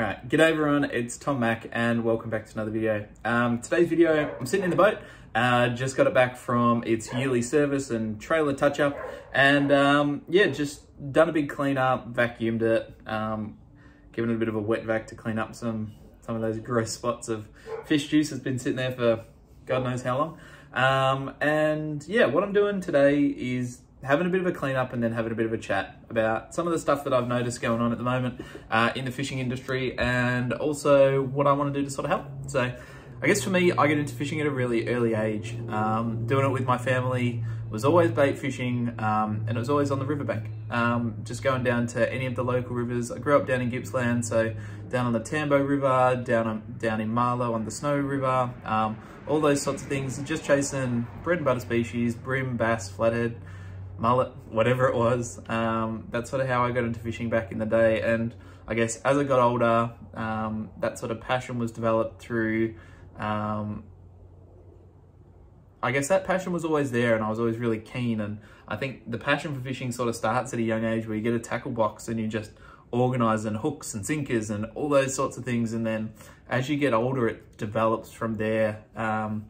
All right, g'day everyone, it's Tom Mac and welcome back to another video. Um, today's video, I'm sitting in the boat, uh, just got it back from its yearly service and trailer touch-up and um, yeah, just done a big clean up, vacuumed it, um, given it a bit of a wet vac to clean up some, some of those gross spots of fish juice has been sitting there for God knows how long. Um, and yeah, what I'm doing today is having a bit of a clean up and then having a bit of a chat about some of the stuff that I've noticed going on at the moment uh, in the fishing industry and also what I want to do to sort of help. So I guess for me, I get into fishing at a really early age. Um, doing it with my family was always bait fishing um, and it was always on the riverbank. Um, just going down to any of the local rivers. I grew up down in Gippsland, so down on the Tambo River, down, down in Marlo on the Snow River, um, all those sorts of things. Just chasing bread and butter species, bream, bass, flathead, mullet, whatever it was. Um, that's sort of how I got into fishing back in the day. And I guess as I got older, um, that sort of passion was developed through, um, I guess that passion was always there and I was always really keen. And I think the passion for fishing sort of starts at a young age where you get a tackle box and you just organize and hooks and sinkers and all those sorts of things. And then as you get older, it develops from there. Um,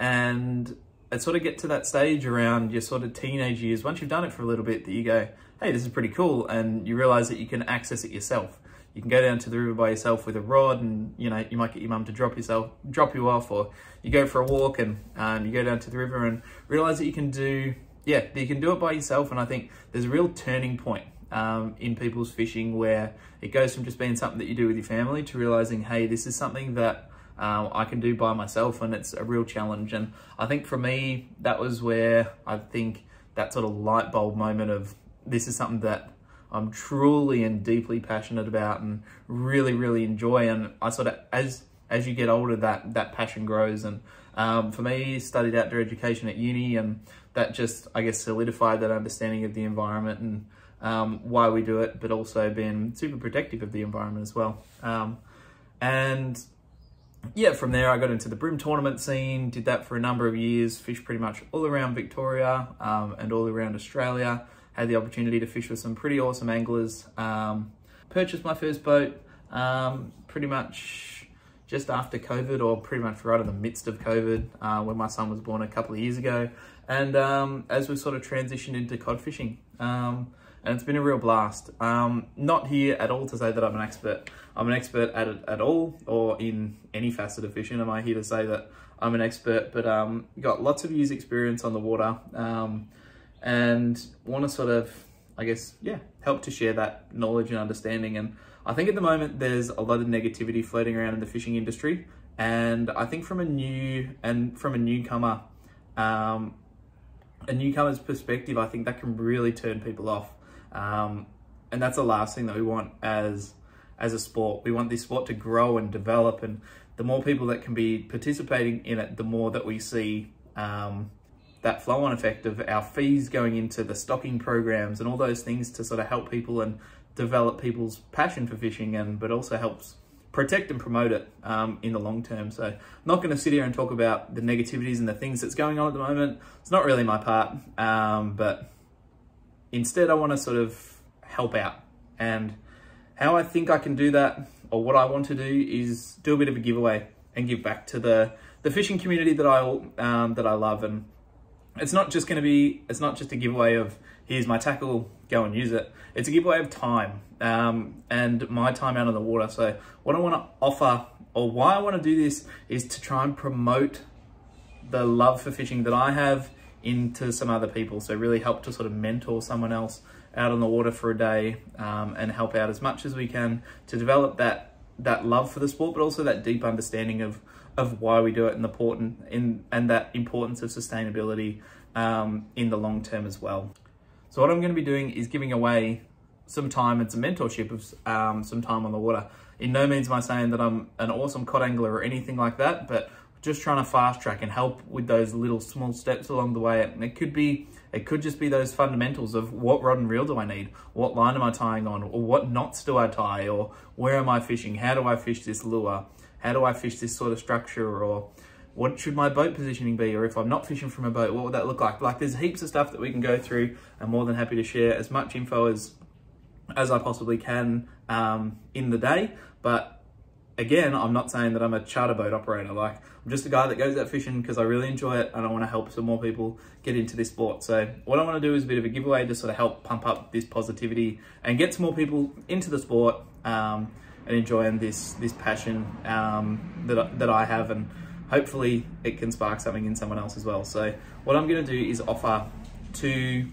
and it sort of get to that stage around your sort of teenage years, once you've done it for a little bit, that you go, hey, this is pretty cool. And you realize that you can access it yourself. You can go down to the river by yourself with a rod and, you know, you might get your mum to drop yourself, drop you off, or you go for a walk and um, you go down to the river and realize that you can do, yeah, you can do it by yourself. And I think there's a real turning point um, in people's fishing where it goes from just being something that you do with your family to realizing, hey, this is something that um, I can do by myself and it's a real challenge. And I think for me, that was where I think that sort of light bulb moment of this is something that I'm truly and deeply passionate about and really, really enjoy. And I sort of, as as you get older, that that passion grows. And um, for me, studied outdoor education at uni, and that just, I guess, solidified that understanding of the environment and um, why we do it, but also being super protective of the environment as well. Um, and yeah, from there I got into the bream tournament scene, did that for a number of years, fished pretty much all around Victoria um, and all around Australia. Had the opportunity to fish with some pretty awesome anglers. Um, purchased my first boat um, pretty much just after COVID or pretty much right in the midst of COVID uh, when my son was born a couple of years ago. And um, as we sort of transitioned into cod fishing, um, and it's been a real blast. Um, not here at all to say that I'm an expert. I'm an expert at it at all or in any facet of fishing. Am I here to say that I'm an expert? But um, got lots of years experience on the water um, and want to sort of, I guess, yeah, help to share that knowledge and understanding. And I think at the moment there's a lot of negativity floating around in the fishing industry. And I think from a new and from a newcomer, um, a newcomer's perspective, I think that can really turn people off. Um, and that's the last thing that we want as as a sport. We want this sport to grow and develop, and the more people that can be participating in it, the more that we see um, that flow-on effect of our fees going into the stocking programs and all those things to sort of help people and develop people's passion for fishing, and but also helps protect and promote it um, in the long term. So I'm not going to sit here and talk about the negativities and the things that's going on at the moment. It's not really my part, um, but Instead, I want to sort of help out. And how I think I can do that, or what I want to do, is do a bit of a giveaway and give back to the the fishing community that I um, that I love. And it's not just going to be it's not just a giveaway of here's my tackle, go and use it. It's a giveaway of time um, and my time out on the water. So what I want to offer, or why I want to do this, is to try and promote the love for fishing that I have into some other people. So really help to sort of mentor someone else out on the water for a day um, and help out as much as we can to develop that that love for the sport, but also that deep understanding of of why we do it and the important in and that importance of sustainability um, in the long term as well. So what I'm going to be doing is giving away some time and some mentorship of um, some time on the water. In no means am I saying that I'm an awesome cod angler or anything like that, but just trying to fast track and help with those little small steps along the way. And it could be, it could just be those fundamentals of what rod and reel do I need? What line am I tying on? Or what knots do I tie? Or where am I fishing? How do I fish this lure? How do I fish this sort of structure? Or what should my boat positioning be? Or if I'm not fishing from a boat, what would that look like? Like there's heaps of stuff that we can go through. I'm more than happy to share as much info as as I possibly can um, in the day. But again, I'm not saying that I'm a charter boat operator. Like I'm just a guy that goes out fishing because I really enjoy it and I want to help some more people get into this sport. So what I want to do is a bit of a giveaway to sort of help pump up this positivity and get some more people into the sport um, and enjoying this this passion um, that, that I have and hopefully it can spark something in someone else as well. So what I'm going to do is offer two,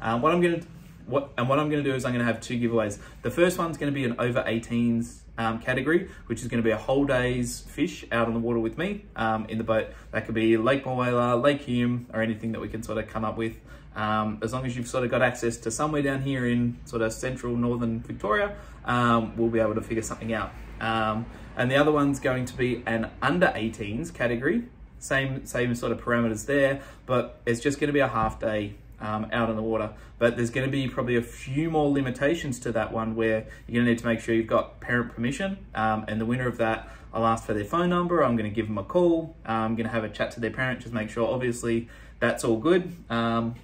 um, what I'm going to what and what I'm going to do is I'm going to have two giveaways. The first one's going to be an over 18s um, category, which is going to be a whole day's fish out on the water with me um, in the boat. That could be Lake Mulwala, Lake Hume, or anything that we can sort of come up with. Um, as long as you've sort of got access to somewhere down here in sort of central northern Victoria, um, we'll be able to figure something out. Um, and the other one's going to be an under 18s category. Same, same sort of parameters there, but it's just going to be a half day um, out on the water. But there's going to be probably a few more limitations to that one where you're going to need to make sure you've got parent permission. Um, and the winner of that, I'll ask for their phone number. I'm going to give them a call. I'm going to have a chat to their parent, just make sure obviously that's all good. Um,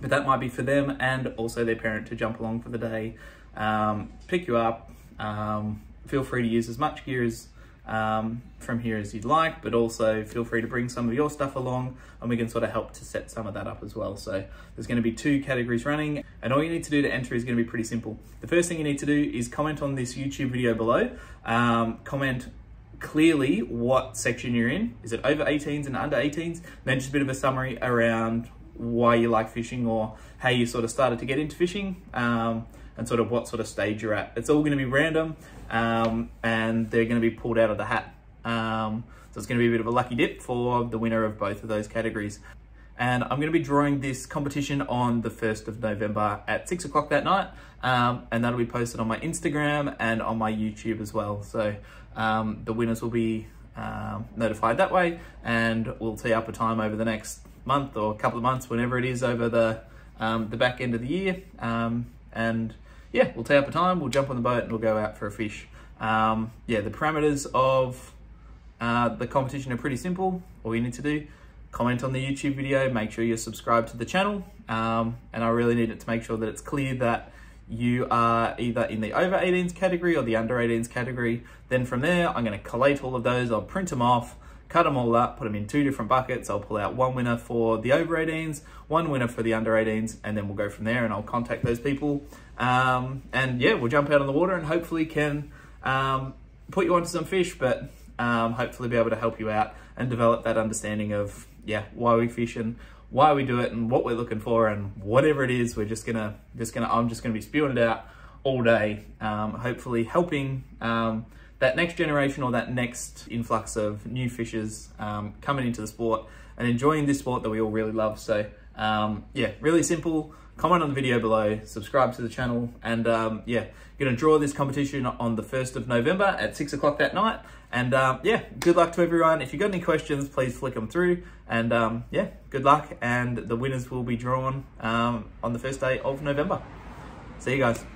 but that might be for them and also their parent to jump along for the day, um, pick you up. Um, feel free to use as much gear as um, from here as you'd like, but also feel free to bring some of your stuff along and we can sort of help to set some of that up as well. So there's gonna be two categories running and all you need to do to enter is gonna be pretty simple. The first thing you need to do is comment on this YouTube video below. Um, comment clearly what section you're in. Is it over 18s and under 18s? Then just a bit of a summary around why you like fishing or how you sort of started to get into fishing. Um, and sort of what sort of stage you're at. It's all going to be random um, and they're going to be pulled out of the hat. Um, so it's going to be a bit of a lucky dip for the winner of both of those categories. And I'm going to be drawing this competition on the 1st of November at 6 o'clock that night. Um, and that'll be posted on my Instagram and on my YouTube as well. So um, the winners will be um, notified that way and we'll tee up a time over the next month or a couple of months, whenever it is over the, um, the back end of the year. and yeah, we'll tee up a time, we'll jump on the boat and we'll go out for a fish. Um, yeah, the parameters of uh, the competition are pretty simple. All you need to do, comment on the YouTube video, make sure you're subscribed to the channel. Um, and I really need it to make sure that it's clear that you are either in the over 18s category or the under 18s category. Then from there, I'm gonna collate all of those, I'll print them off, cut them all up, put them in two different buckets. I'll pull out one winner for the over 18s, one winner for the under 18s, and then we'll go from there and I'll contact those people. Um, and yeah, we'll jump out on the water and hopefully can um, put you onto some fish, but um, hopefully be able to help you out and develop that understanding of, yeah, why we fish and why we do it and what we're looking for and whatever it is, we're just gonna, just gonna, I'm just gonna be spewing it out all day, um, hopefully helping um, that next generation or that next influx of new fishers um, coming into the sport and enjoying this sport that we all really love. So um, yeah, really simple. Comment on the video below, subscribe to the channel, and um, yeah, gonna draw this competition on the 1st of November at six o'clock that night. And um, yeah, good luck to everyone. If you've got any questions, please flick them through. And um, yeah, good luck. And the winners will be drawn um, on the first day of November. See you guys.